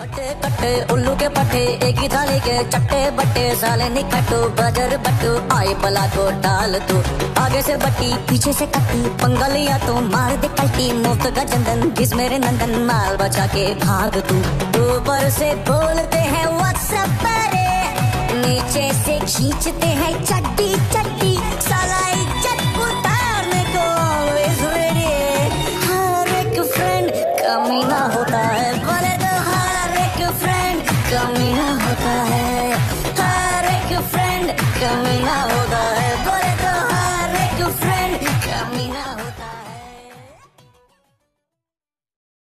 कट्टे उल्लू के एक ही थाली के चट्टे बट्टे, साले निकटू बजर बट्टू, आए को डाल तू आगे से बट्टी पीछे से कट्टी पंगल या तो मार दे कल्टी, मुफ़्त का चंदन किस मेरे नंदन माल बचा के भाग तू ऊपर से बोलते हैं व्हाट्सएप नीचे से खींचते हैं चट्टी चट्टी साला इज़्ज़त को हर एक फ्रेंड कमीना कमीना होता है हर एक फ्रेंड कमीना होता